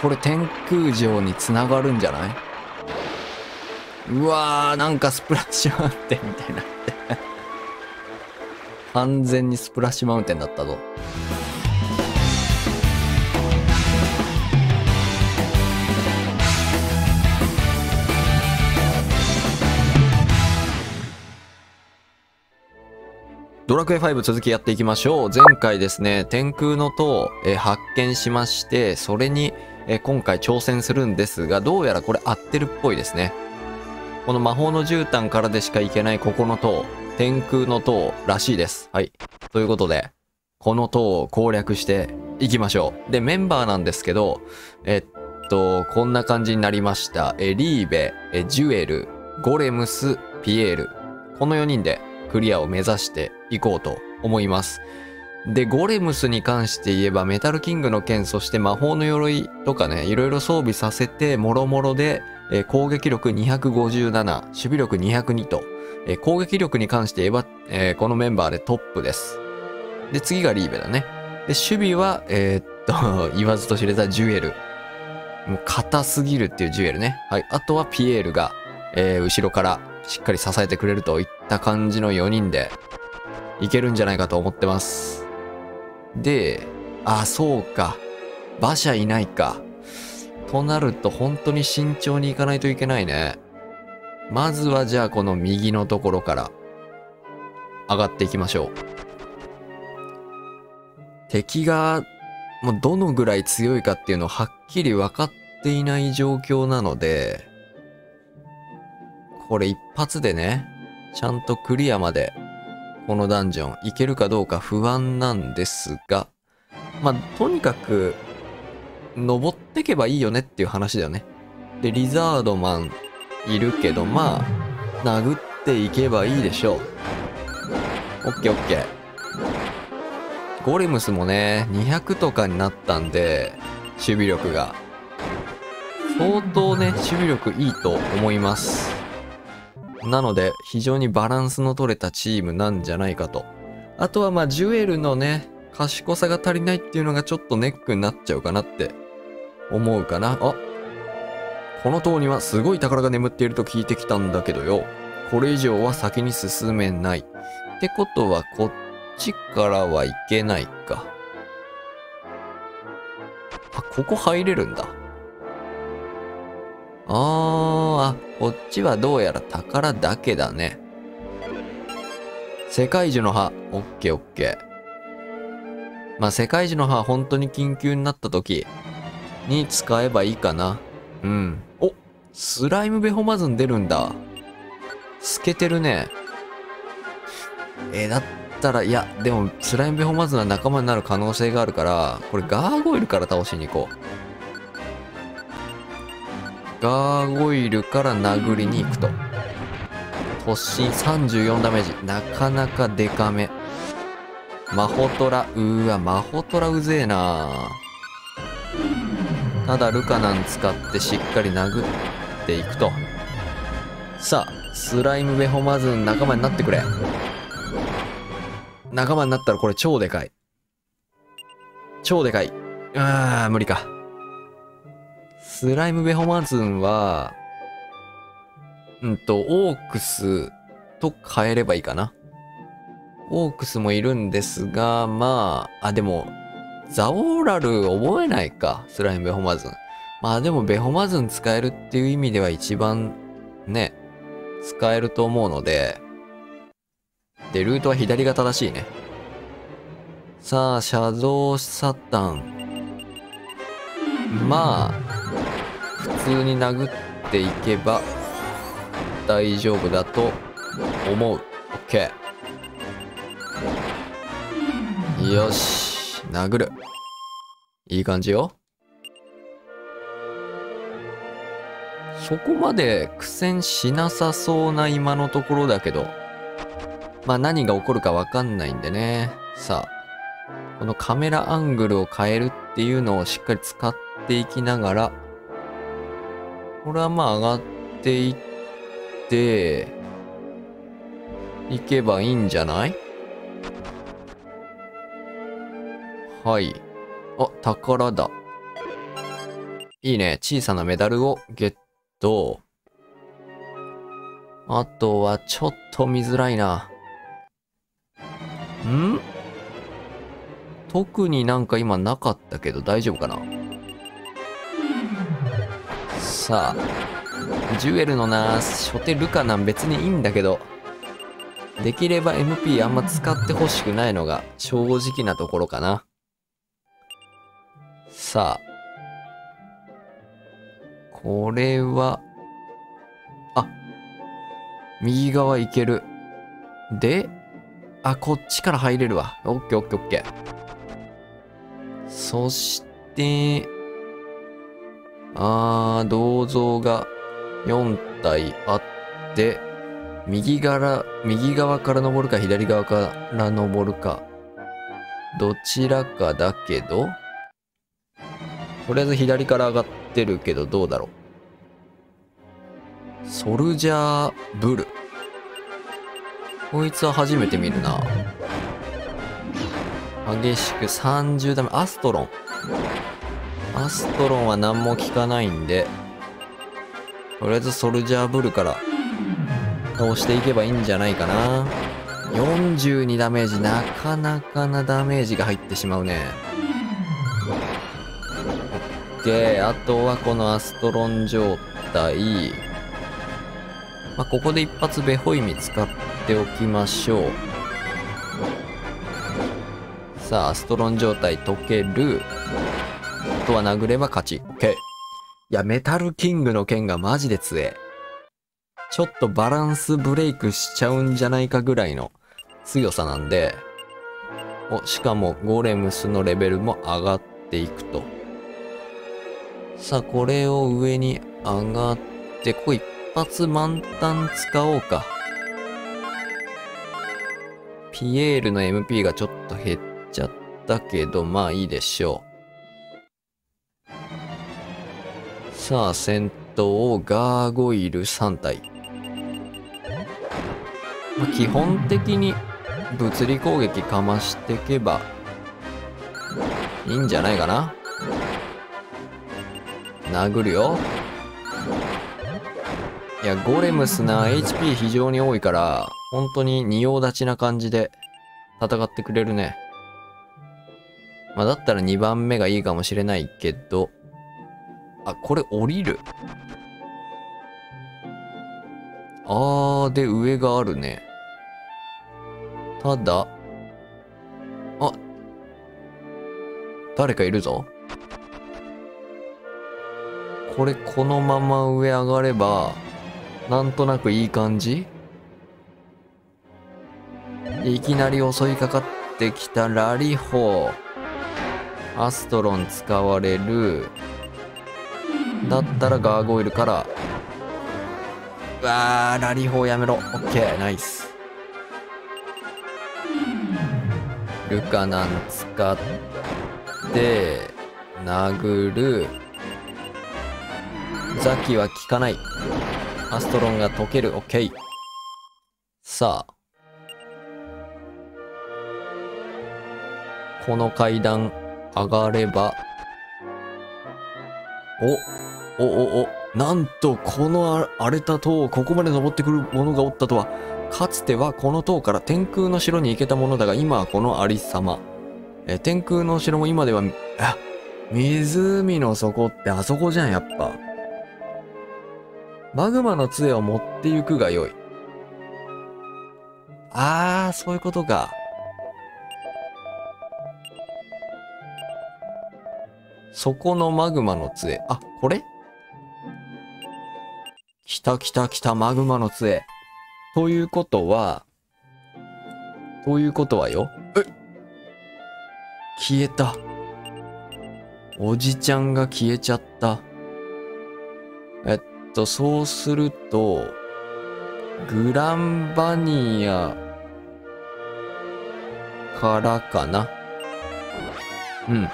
これ天空城につながるんじゃない？うわーなんかスプラッシュマウンテンみたいになって。完全にスプラッシュマウンテンだったぞ。ドラクエ5続きやっていきましょう。前回ですね、天空の塔、え発見しまして、それに、え今回挑戦するんですが、どうやらこれ合ってるっぽいですね。この魔法の絨毯からでしか行けないここの塔、天空の塔らしいです。はい。ということで、この塔を攻略していきましょう。で、メンバーなんですけど、えっと、こんな感じになりました。えリーベ、えジュエル、ゴレムス、ピエール。この4人でクリアを目指していこうと思います。で、ゴレムスに関して言えば、メタルキングの剣、そして魔法の鎧とかね、いろいろ装備させて、もろもろで、えー攻撃力257、守備力202と、えー攻撃力に関して言えば、えーこのメンバーでトップです。で、次がリーベだね。で、守備は、えーっと、言わずと知れたジュエル。もう硬すぎるっていうジュエルね。はい。あとはピエールが、えー後ろからしっかり支えてくれるといった感じの4人でいけるんじゃないかと思ってます。で、あ、そうか。馬車いないか。となると本当に慎重に行かないといけないね。まずはじゃあこの右のところから上がっていきましょう。敵がもうどのぐらい強いかっていうのをはっきり分かっていない状況なので、これ一発でね、ちゃんとクリアまでこのダンジョン行けるかどうか不安なんですが、まあ、とにかく登ってけばいいよねっていう話だよね。で、リザードマンいるけど、まあ、殴っていけばいいでしょう。オッケーオッケー。ゴレムスもね、200とかになったんで、守備力が。相当ね、守備力いいと思います。なので、非常にバランスの取れたチームなんじゃないかと。あとはまあ、ジュエルのね、賢さが足りないっていうのがちょっとネックになっちゃうかなって思うかな。あこの塔にはすごい宝が眠っていると聞いてきたんだけどよ。これ以上は先に進めない。ってことは、こっちからはいけないか。あ、ここ入れるんだ。あー、あ、こっちはどうやら宝だけだね。世界樹の葉。オッケーオッケー。まあ、世界樹の葉本当に緊急になった時に使えばいいかな。うん。おスライムベホマズン出るんだ。透けてるね。えだったら、いや、でも、スライムベホマズンは仲間になる可能性があるから、これガーゴイルから倒しに行こう。ガーゴイルから殴りに行くと。突進34ダメージ。なかなかデカめ。マホトラ、うーわ、マホトラうぜえなただルカナン使ってしっかり殴っていくと。さあ、スライムベホマズン仲間になってくれ。仲間になったらこれ超でかい。超でかい。あー、無理か。スライムベホマズンは、うんと、オークスと変えればいいかな。オークスもいるんですが、まあ、あ、でも、ザオーラル覚えないか、スライムベホマズン。まあでも、ベホマズン使えるっていう意味では一番、ね、使えると思うので、で、ルートは左が正しいね。さあ、シャドウサタン。まあ、通に殴っていけば大丈夫だと思う。オッケー。よし、殴る。いい感じよ。そこまで苦戦しなさそうな今のところだけど、まあ何が起こるかわかんないんでね。さあ、このカメラアングルを変えるっていうのをしっかり使っていきながら、これはまあ上がっていって、いけばいいんじゃない？はい。あ、宝だ。いいね。小さなメダルをゲット。あとは、ちょっと見づらいな。ん？特になんか今なかったけど大丈夫かな？さ、ジュエルのな、初手ルカナン別にいいんだけど、できれば MP あんま使ってほしくないのが正直なところかな。さあ。これは、あ、右側行ける。で、あ、こっちから入れるわ。オッケーオッケーオッケー。そして、あー、銅像が4体あって、右から、右側から登るか左側から登るか、どちらかだけど、とりあえず左から上がってるけどどうだろう。ソルジャーブル。こいつは初めて見るな。激しく30ダメ。アストロン。アストロンは何も効かないんで、とりあえずソルジャーブルから倒していけばいいんじゃないかな。42ダメージ、なかなかなダメージが入ってしまうね。オッケー、あとはこのアストロン状態。まあ、ここで一発ベホイミ使っておきましょう。さあ、アストロン状態解ける。とは殴れば勝ち。いや、メタルキングの剣がマジで強え。ちょっとバランスブレイクしちゃうんじゃないかぐらいの強さなんで、お、しかもゴレムスのレベルも上がっていくと。さあ、これを上に上がって、ここ一発満タン使おうか。ピエールの MP がちょっと減っちゃったけど、まあいいでしょう。さあ、戦闘ガーゴイル3体。まあ、基本的に物理攻撃かましていけばいいんじゃないかな。殴るよ。いやゴレムスな HP 非常に多いから本当に仁王立ちな感じで戦ってくれるね。まあだったら2番目がいいかもしれないけど。あこれ降りるあーで上があるねただ、あ、誰かいるぞ。これこのまま上上がれば、なんとなくいい感じ？いきなり襲いかかってきたラリホー。アストロン使われる。だったらガーゴイルから。うわー、ラリホーやめろ。オッケー、ナイス。ルカナン使って殴るザキは効かないアストロンが解けるオッケーさあこの階段上がればおおおおなんとこの荒れた塔をここまで登ってくる者がおったとはかつてはこの塔から天空の城に行けたものだが、今はこのありさま。え、天空の城も今では、あ、湖の底ってあそこじゃん、やっぱ。マグマの杖を持って行くがよい。あー、そういうことか。そこのマグマの杖。あ、これ？来た来た来たマグマの杖。ということは、ということはよ。え？消えた。おじちゃんが消えちゃった。えっと、そうすると、グランバニアからかな？うん。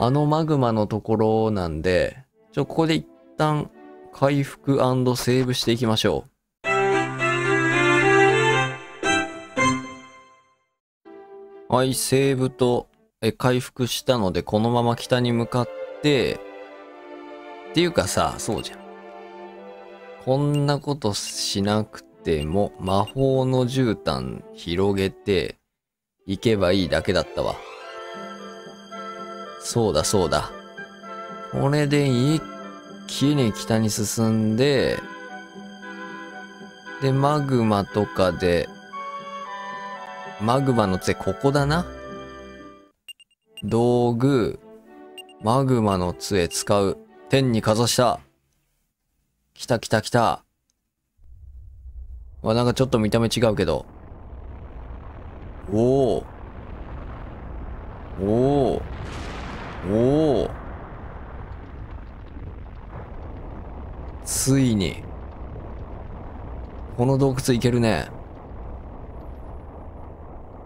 あのマグマのところなんで、ちょ、ここで一旦回復セーブしていきましょう。はい、セーブとえ回復したので、このまま北に向かって、っていうかさ、そうじゃん。こんなことしなくても魔法の絨毯広げていけばいいだけだったわ。そうだそうだ。これで一気に北に進んで、で、マグマとかで、マグマの杖ここだな？道具、マグマの杖使う。天にかざした。来た来た来た。わ、なんかちょっと見た目違うけど。おお。おお。おお。ついに。この洞窟いけるね。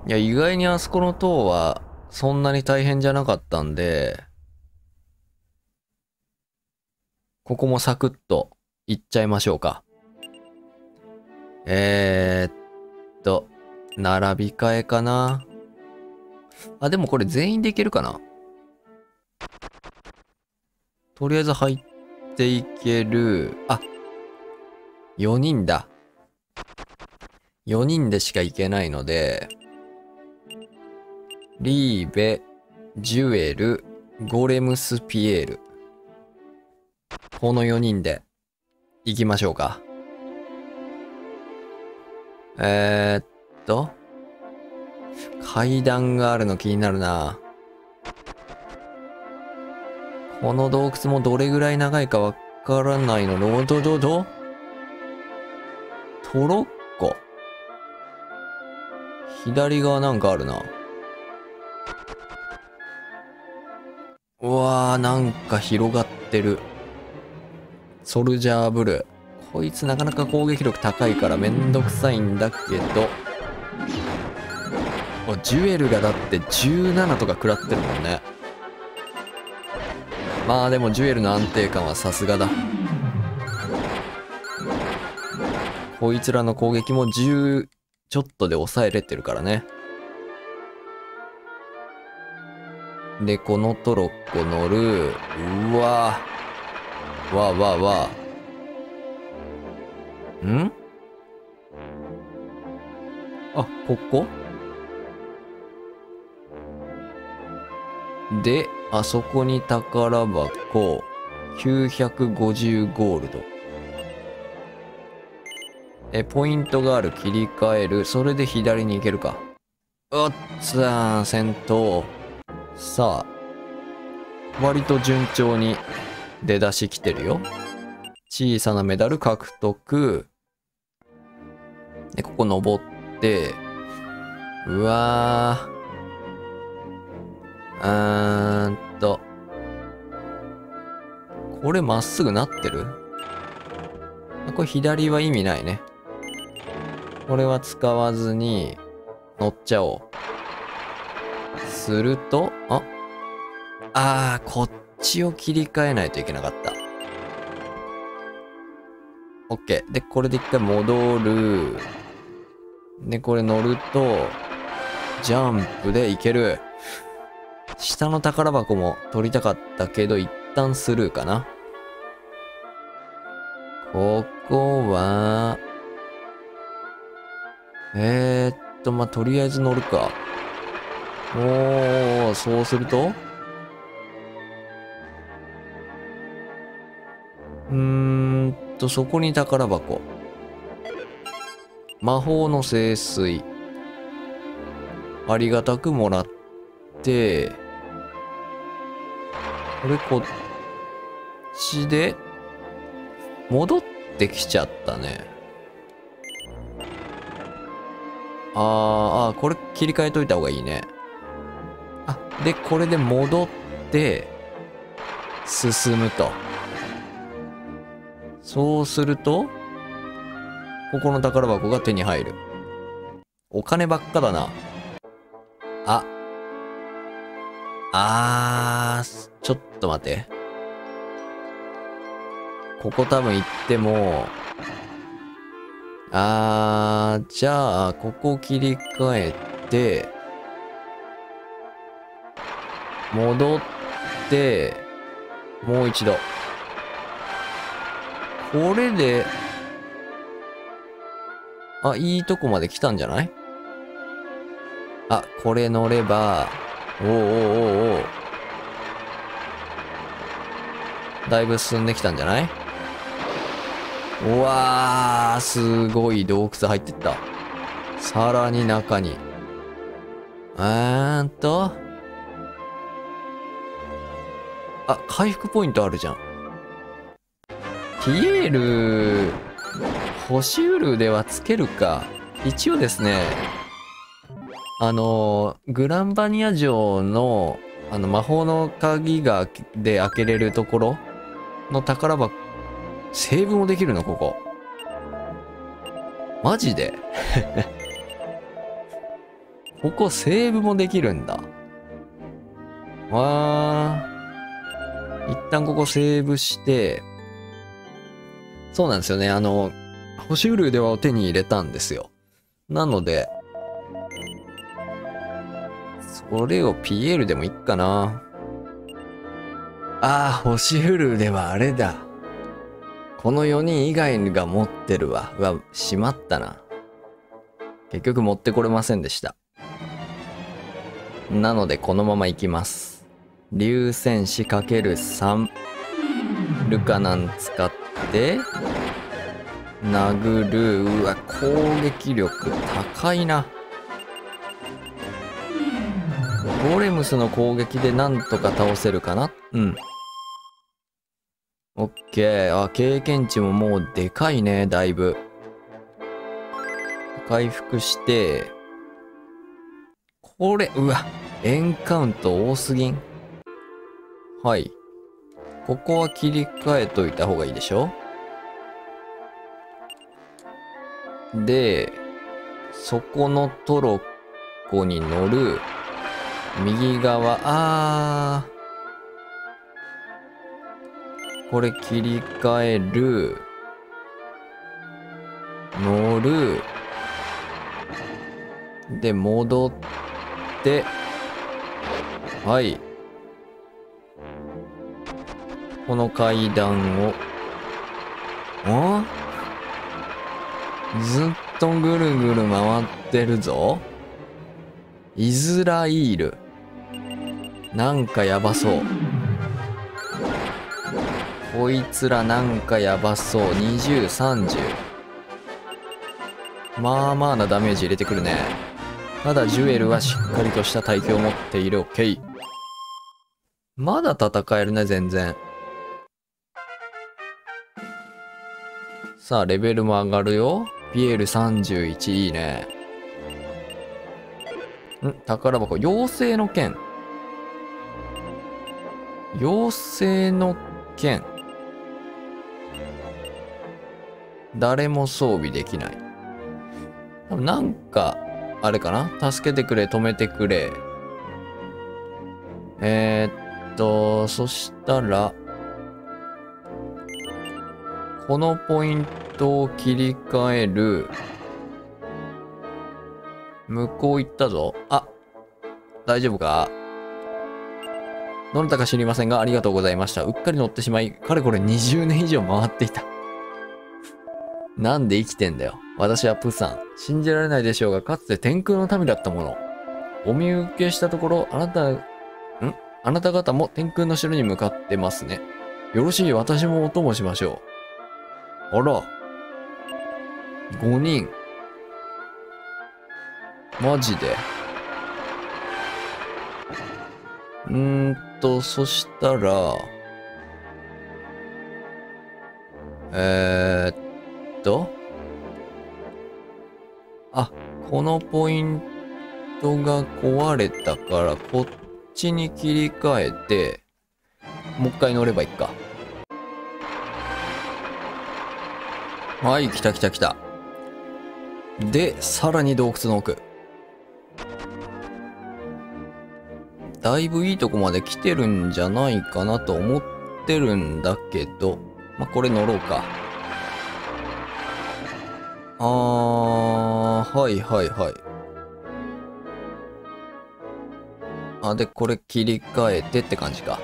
いや、意外にあそこの塔は、そんなに大変じゃなかったんで、ここもサクッといっちゃいましょうか。えー、っと、並び替えかな。あ、でもこれ全員でいけるかな？とりあえず入っていける。あ、4人だ。4人でしか行けないので、リーベ、ジュエル、ゴレムスピエール。この4人で行きましょうか。えー、っと、階段があるの気になるな。この洞窟もどれぐらい長いかわからないの。ど、ど、ど、どトロッコ。左側なんかあるな。うわー、なんか広がってる。ソルジャーブルー。こいつなかなか攻撃力高いからめんどくさいんだけど。ジュエルがだって17とか食らってるもんね。まあでもジュエルの安定感はさすがだ。こいつらの攻撃も10ちょっとで抑えれてるからね。で、このトロッコ乗る。うわわわわん？あ、ここで、あそこに宝箱、950ゴールド。え、ポイントがある、切り替える。それで左に行けるか。おっつーん、戦闘。さあ、割と順調に出だし来てるよ。小さなメダル獲得。で、ここ登って、うわー。うーんと。これまっすぐなってる？これ左は意味ないね。これは使わずに乗っちゃおう。すると、ああー、こっちを切り替えないといけなかった。OK。で、これで一回戻る。で、これ乗ると、ジャンプでいける。下の宝箱も取りたかったけど、一旦スルーかな。ここは、えー、っと、まあ、とりあえず乗るか。おー、そうすると？うーんと、そこに宝箱。魔法の聖水。ありがたくもらって、これこっちで、戻ってきちゃったね。あー、あー、これ切り替えといた方がいいね。あ、で、これで戻って、進むと。そうすると、ここの宝箱が手に入る。お金ばっかだな。あ。あー、ちょっと待って。ここ多分行っても、あー、じゃあ、ここ切り替えて、戻って、もう一度。これで、あ、いいとこまで来たんじゃない？あ、これ乗れば、おおおおおだいぶ進んできたんじゃない？うわー、すごい洞窟入ってった。さらに中に。えーんと。あ、回復ポイントあるじゃん。ピエール、星ウルではつけるか。一応ですね、あの、グランバニア城の、あの、魔法の鍵が、で開けれるところの宝箱、セーブもできるの？ここ。マジで？ここセーブもできるんだ。わー。一旦ここセーブして、そうなんですよね。あの、星ウルでは手に入れたんですよ。なので、それをピエルでもいっかな。ああ、星ウルではあれだ。この4人以外が持ってるわ。うわ、しまったな。結局持ってこれませんでした。なのでこのまま行きます。流戦士 ×3。ルカナン使って、殴る。うわ、攻撃力高いな。ゴレムスの攻撃でなんとか倒せるかな？うん。オッケー。あ、経験値ももうでかいね、だいぶ。回復して、これ、うわ、エンカウント多すぎん。はい。ここは切り替えといた方がいいでしょ？で、そこのトロッコに乗る、右側、あー、これ切り替える。乗る。で、戻って、はい。この階段を、あ？ずっとぐるぐる回ってるぞ。イズライール。なんかやばそう。こいつらなんかやばそう。20、30。まあまあなダメージ入れてくるね。ただジュエルはしっかりとした耐久を持っている。オッケー。まだ戦えるね、全然。さあ、レベルも上がるよ。ピエール31、いいね。ん？宝箱。妖精の剣。妖精の剣。誰も装備できない。多分なんか、あれかな？助けてくれ、止めてくれ。えー、っと、そしたら、このポイントを切り替える。向こう行ったぞ。あ、大丈夫か？どなたか知りませんが、ありがとうございました。うっかり乗ってしまい、かれこれ20年以上回っていた。なんで生きてんだよ。私はプサン。信じられないでしょうが、かつて天空の民だったもの。お見受けしたところ、あなた、ん？あなた方も天空の城に向かってますね。よろしい、私もお供しましょう。あら。5人。マジで？うーんと、そしたら、えー、と、あ、このポイントが壊れたから、こっちに切り替えて、もう一回乗ればいいか。はい、来た来た来た。で、さらに洞窟の奥。だいぶいいとこまで来てるんじゃないかなと思ってるんだけど、まあ、これ乗ろうか。あー、はいはいはい。あ、で、これ切り替えてって感じか。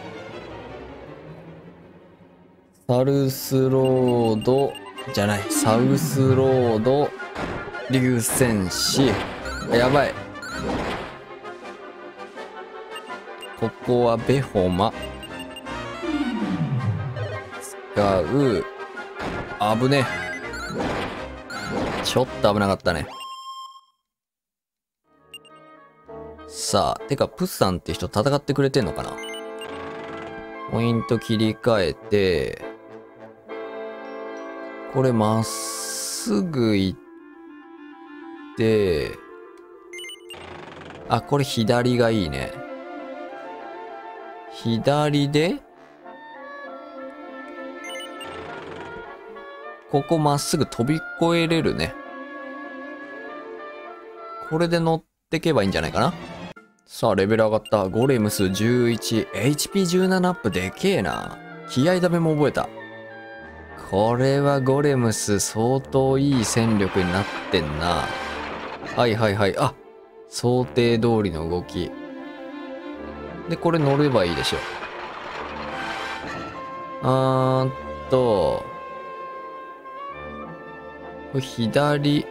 サルスロード、じゃない、サウスロード、流戦士。やばい。ここはベホマ。使う。危ねょっと危なかったね。さあ、てか、プッさんって人戦ってくれてんのかな？ポイント切り替えて、これまっすぐ行って、あ、これ左がいいね。左で、ここまっすぐ飛び越えれるね。これで乗ってけばいいんじゃないかな？さあ、レベル上がった。ゴレムス11。HP17 アップでけえな。気合ダメも覚えた。これはゴレムス相当いい戦力になってんな。はいはいはい。あ想定通りの動き。で、これ乗ればいいでしょ。あーっと、左、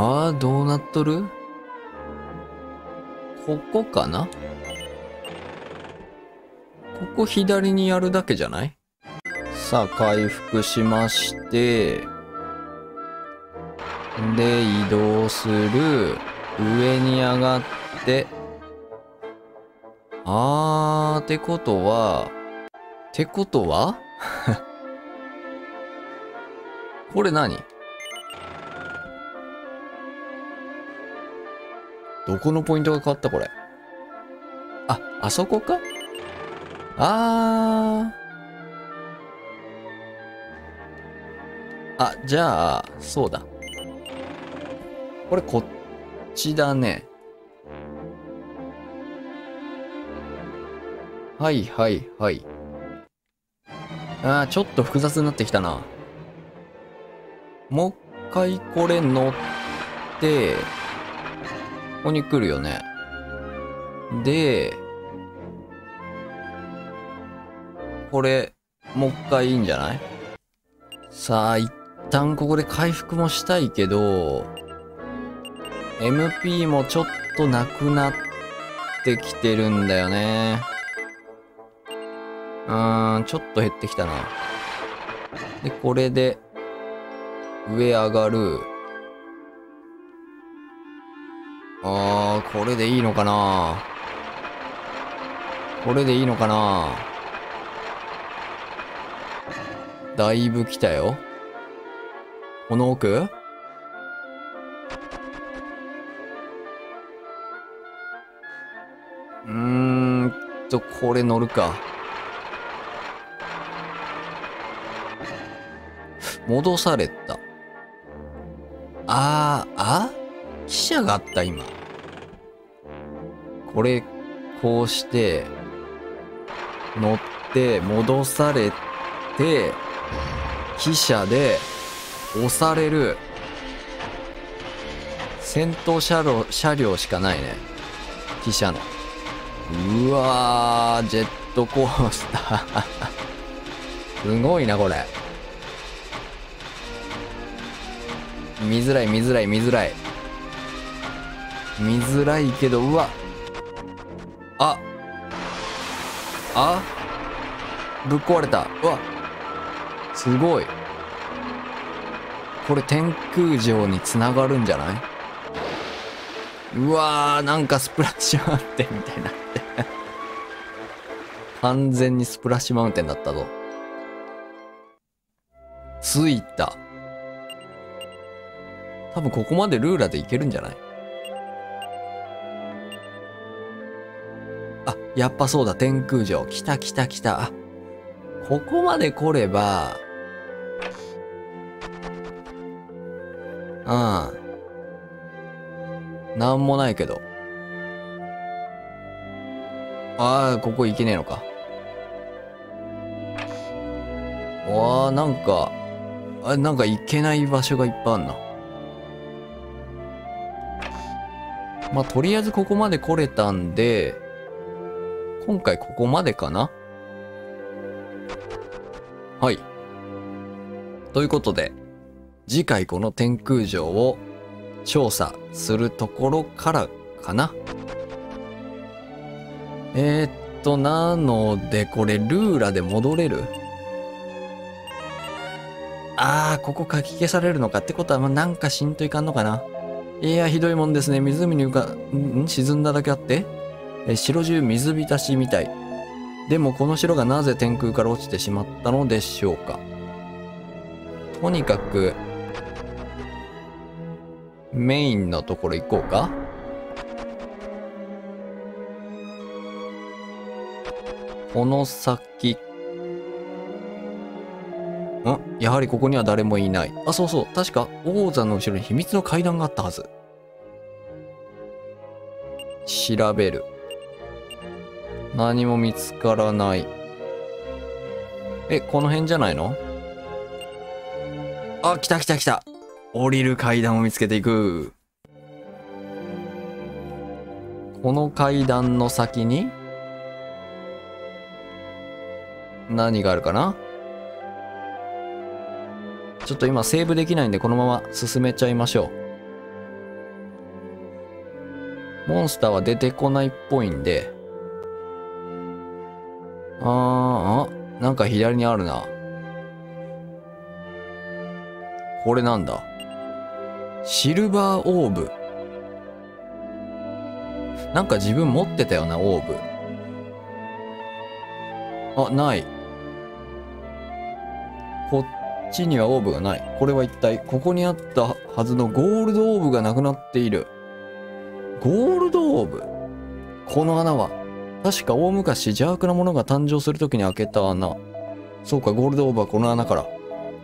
ああ、どうなっとる？ここかな？ここ左にやるだけじゃない？さあ、回復しまして、で、移動する。上に上がって、あー、ってことは、ってことは？これ何？どこのポイントが変わったこれ？あ、あそこか？あー。あ、じゃあ、そうだ。これこっちだね。はいはいはい。あー、ちょっと複雑になってきたな。もう一回これ乗って、ここに来るよね。で、これ、もう一回いいんじゃない？さあ、一旦ここで回復もしたいけど、MP もちょっとなくなってきてるんだよね。うーん、ちょっと減ってきたな。で、これで、上上がる。あー、これでいいのかな？これでいいのかな？だいぶ来たよ。この奥？うーんと、これ乗るか。戻された。あー、あ？汽車があった、今。これ、こうして、乗って、戻されて、汽車で、押される。戦闘車両、車両しかないね。汽車の。うわー、ジェットコースター すごいな、これ。見づらい、見づらい、見づらい。見づらいけど、うわ。あ。あぶっ壊れた。うわ。すごい。これ天空城につながるんじゃない？うわー、なんかスプラッシュマウンテンみたいになって 完全にスプラッシュマウンテンだったぞ。着いた。多分ここまでルーラでいけるんじゃない？やっぱそうだ、天空城。来た来た来た。あ、ここまで来れば、うん。なんもないけど。ああ、ここ行けねえのか。わあ、なんか、あ、なんか行けない場所がいっぱいあんな。まあ、とりあえずここまで来れたんで、今回ここまでかな？はい。ということで、次回この天空城を調査するところからかな？えー、っと、なので、これ、ルーラで戻れる？あー、ここ書き消されるのかってことは、ま、なんかしんといかんのかな？いや、ひどいもんですね。湖に浮か、ん？沈んだだけあって？え、城中水浸しみたい。でもこの城がなぜ天空から落ちてしまったのでしょうか。とにかく、メインのところ行こうか。この先。ん？やはりここには誰もいない。あ、そうそう。確か王座の後ろに秘密の階段があったはず。調べる。何も見つからない。え、この辺じゃないの？あ、来た来た来た。降りる階段を見つけていく。この階段の先に何があるかな？ちょっと今セーブできないんでこのまま進めちゃいましょう。モンスターは出てこないっぽいんで。あー、あ、なんか左にあるな。これなんだ？シルバーオーブ。なんか自分持ってたよな、オーブ。あ、ない。こっちにはオーブがない。これは一体、ここにあったはずのゴールドオーブがなくなっている。ゴールドオーブ？この穴は、確か大昔邪悪なものが誕生するときに開けた穴。そうか、ゴールドオーブはこの穴から。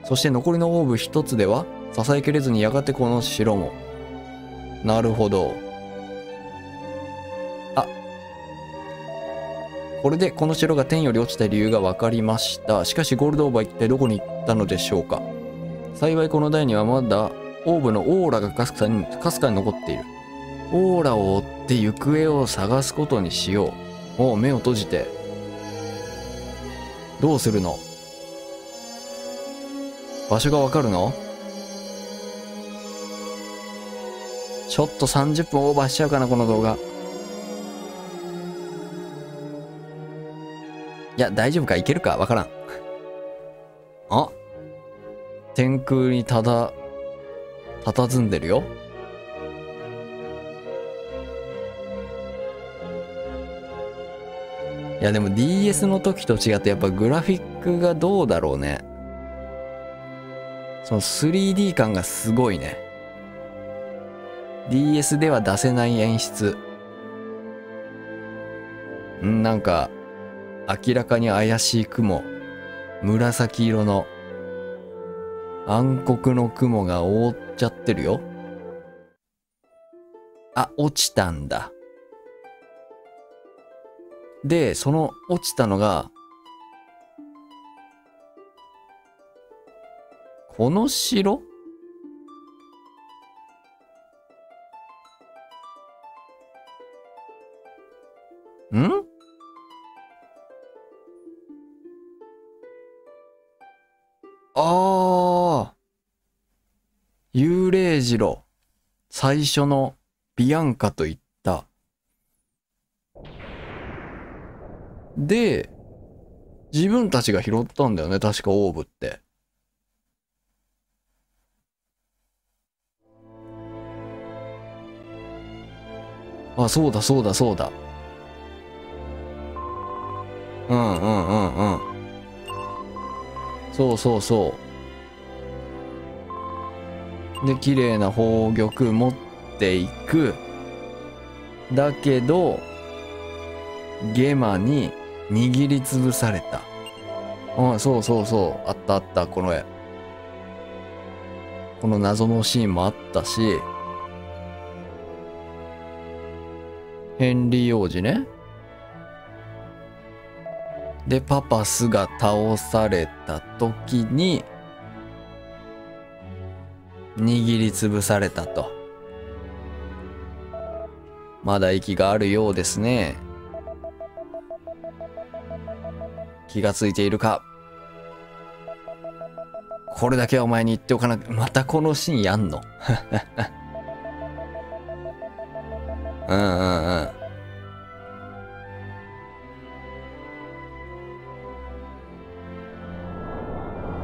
そして残りのオーブ一つでは支えきれずにやがてこの城も。なるほど。あ。これでこの城が天より落ちた理由が分かりました。しかしゴールドオーブは一体どこに行ったのでしょうか。幸いこの台にはまだオーブのオーラがかすかにかすかに残っている。オーラを追って行方を探すことにしよう。もう目を閉じて。どうするの？場所がわかるの？ちょっと30分オーバーしちゃうかな、この動画。いや、大丈夫か？いけるか？わからん。あ？天空にただ、佇んでるよ。いや、でも DS の時と違ってやっぱグラフィックがどうだろうね。その 3D 感がすごいね。DS では出せない演出。んなんか、明らかに怪しい雲。紫色の暗黒の雲が覆っちゃってるよ。あ、落ちたんだ。で、その落ちたのが、この城？ん？ああ幽霊城。最初のビアンカといった。で、自分たちが拾ったんだよね、確かオーブって。あ、そうだそうだそうだ。うんうんうんうん。そうそうそう。で、綺麗な宝玉持っていく。だけど、ゲマに握りつぶされた。あそうそうそう。あったあった、この絵。この謎のシーンもあったし、ヘンリー王子ね。で、パパスが倒された時に、握りつぶされたと。まだ息があるようですね。気がついているかこれだけはお前に言っておかなきゃ、またこのシーンやんの？うんうん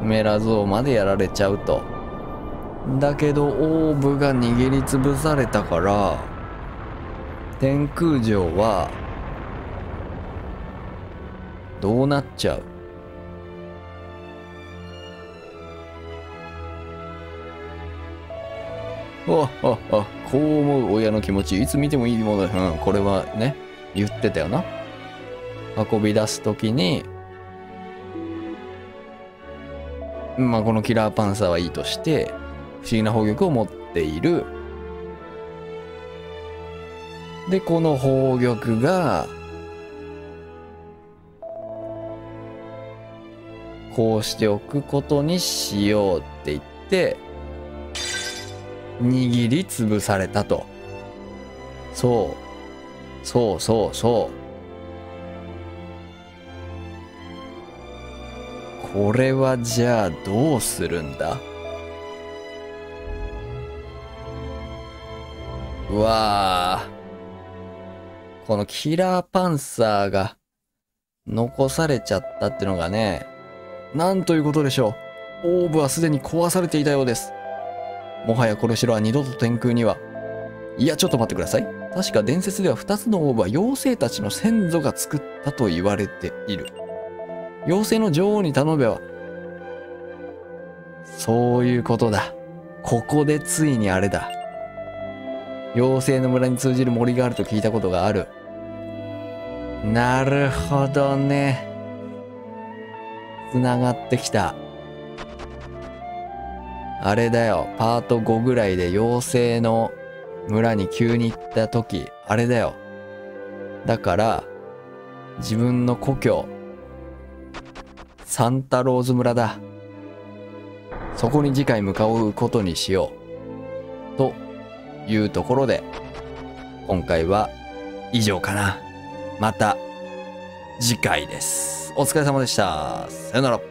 うん。メラゾーまでやられちゃうと。だけどオーブが握りつぶされたから、天空城は、どうなっちゃう？おああこう思う親の気持ちいつ見てもいいもの。だうんこれはね言ってたよな。運び出す時にまあこのキラーパンサーはいいとして不思議な宝玉を持っている。でこの宝玉がこうしておくことにしようって言って握りつぶされたと。そう。そうそうそう。これはじゃあどうするんだ？うわー。このキラーパンサーが残されちゃったってのがねなんということでしょうオーブはすでに壊されていたようですもはやこの城は二度と天空には。いや、ちょっと待ってください。確か伝説では二つのオーブは妖精たちの先祖が作ったと言われている。妖精の女王に頼めば。そういうことだ。ここでついにあれだ。妖精の村に通じる森があると聞いたことがある。なるほどね。つながってきた。あれだよ、パート5ぐらいで妖精の村に急に行った時、あれだよ。だから、自分の故郷、サンタローズ村だ。そこに次回向かうことにしよう。というところで、今回は以上かな。また次回です。お疲れ様でした。さよなら。